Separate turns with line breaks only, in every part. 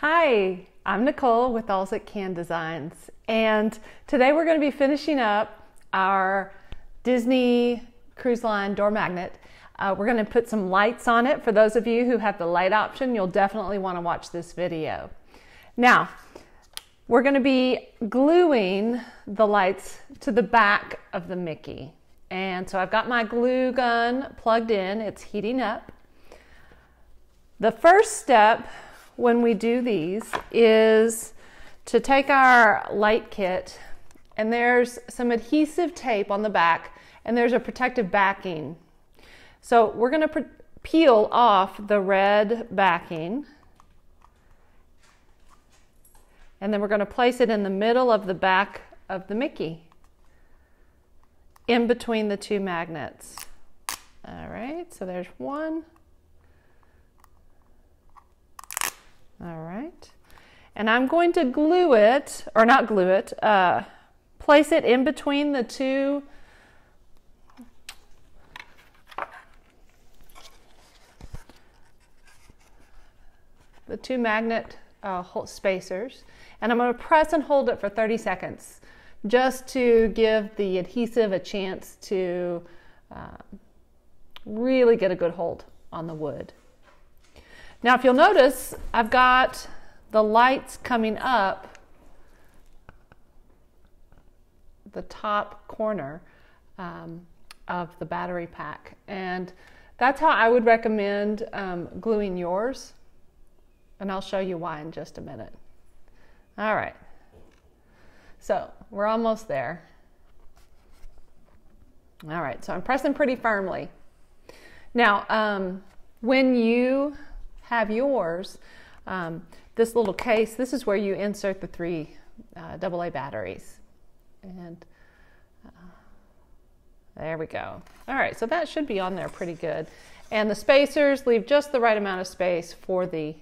Hi, I'm Nicole with Als Ik Kan Designs, and today we're going to be finishing up our Disney Cruise Line door magnet. Uh, we're going to put some lights on it. For those of you who have the light option, you'll definitely want to watch this video. Now, we're going to be gluing the lights to the back of the Mickey. And so I've got my glue gun plugged in, it's heating up. The first step when we do these is to take our light kit and there's some adhesive tape on the back and there's a protective backing. So we're going to peel off the red backing and then we're going to place it in the middle of the back of the Mickey in between the two magnets. All right, so there's one. All right. And I'm going to glue it, or not glue it, uh, place it in between the two the two magnet uh, spacers and I'm going to press and hold it for 30 seconds just to give the adhesive a chance to uh, really get a good hold on the wood. Now, if you'll notice, I've got the lights coming up the top corner um, of the battery pack. And that's how I would recommend um, gluing yours. And I'll show you why in just a minute. All right. So we're almost there. All right, so I'm pressing pretty firmly. Now, um, when you have yours, um, this little case, this is where you insert the three uh, AA batteries. And uh, there we go. All right, so that should be on there pretty good. And the spacers leave just the right amount of space for the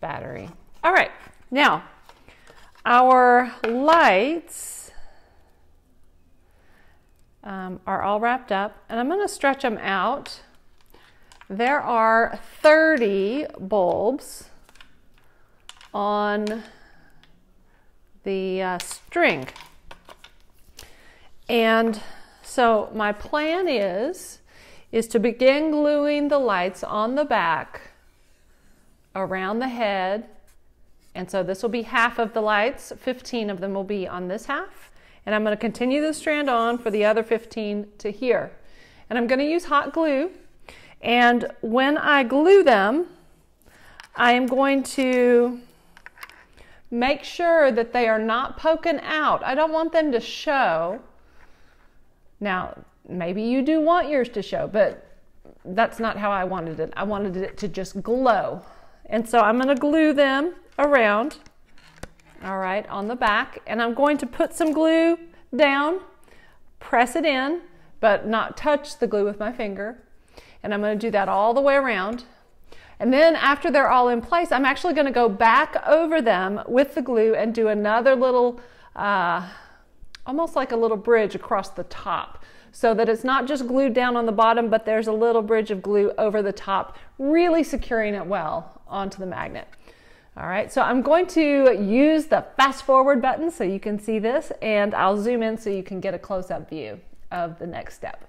battery. All right, now our lights um, are all wrapped up and I'm going to stretch them out there are 30 bulbs on the uh, string. And so my plan is, is to begin gluing the lights on the back around the head. And so this will be half of the lights, 15 of them will be on this half. And I'm gonna continue the strand on for the other 15 to here. And I'm gonna use hot glue and when I glue them, I am going to make sure that they are not poking out. I don't want them to show. Now, maybe you do want yours to show, but that's not how I wanted it. I wanted it to just glow. And so I'm going to glue them around, all right, on the back. And I'm going to put some glue down, press it in, but not touch the glue with my finger. And I'm going to do that all the way around. And then after they're all in place, I'm actually going to go back over them with the glue and do another little, uh, almost like a little bridge across the top so that it's not just glued down on the bottom, but there's a little bridge of glue over the top, really securing it well onto the magnet. All right, so I'm going to use the fast forward button so you can see this, and I'll zoom in so you can get a close up view of the next step.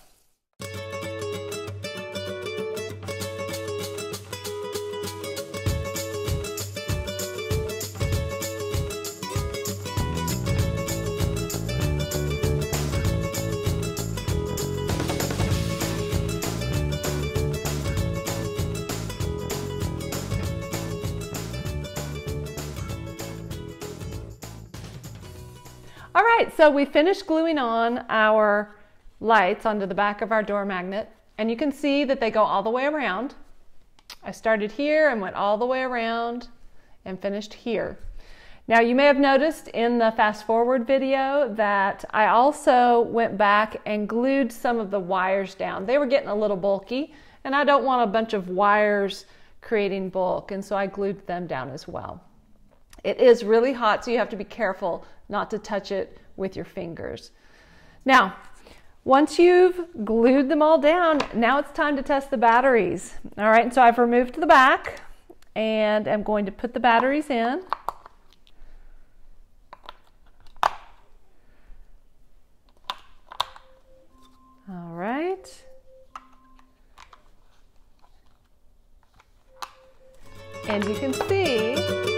All right, so we finished gluing on our lights onto the back of our door magnet, and you can see that they go all the way around. I started here and went all the way around and finished here. Now you may have noticed in the fast forward video that I also went back and glued some of the wires down. They were getting a little bulky and I don't want a bunch of wires creating bulk and so I glued them down as well. It is really hot, so you have to be careful not to touch it with your fingers. Now, Once you've glued them all down, now it's time to test the batteries. All right, so I've removed the back and I'm going to put the batteries in. All right. And you can see